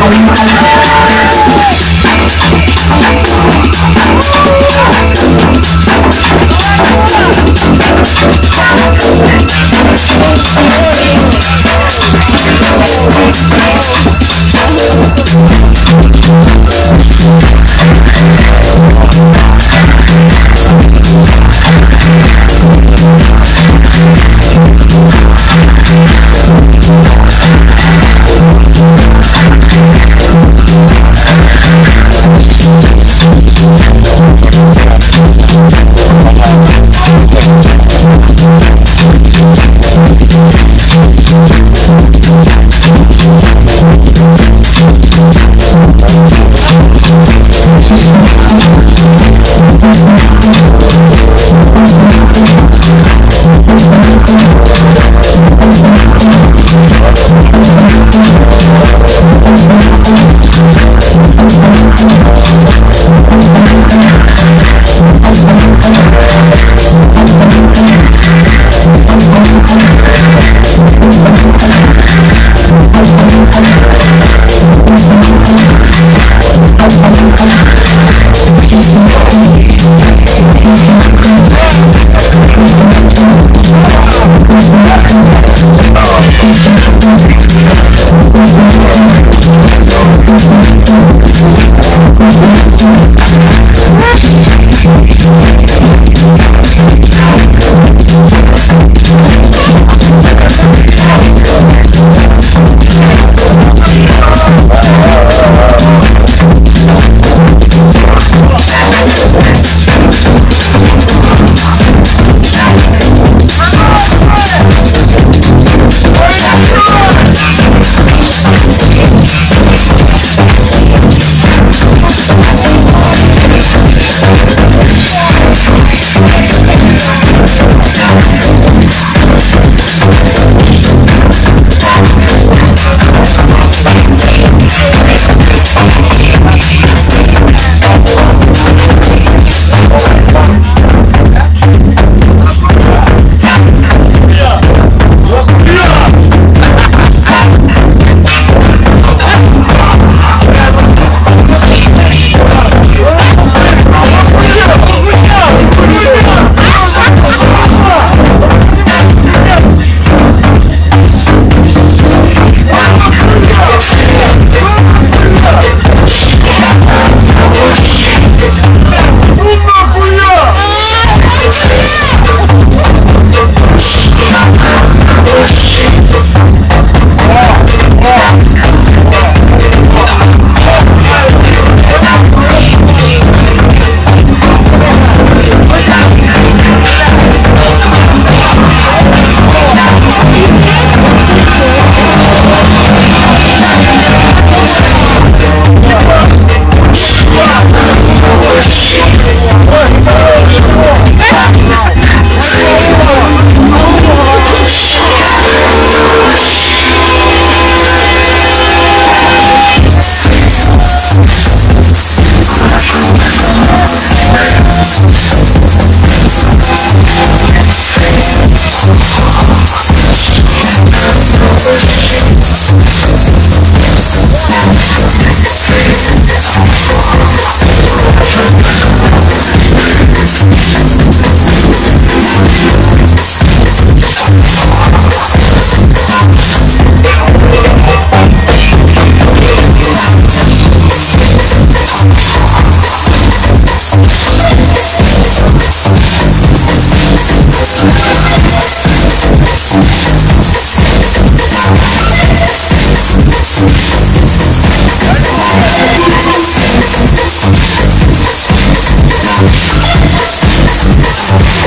sombra. Thank you. Let's go.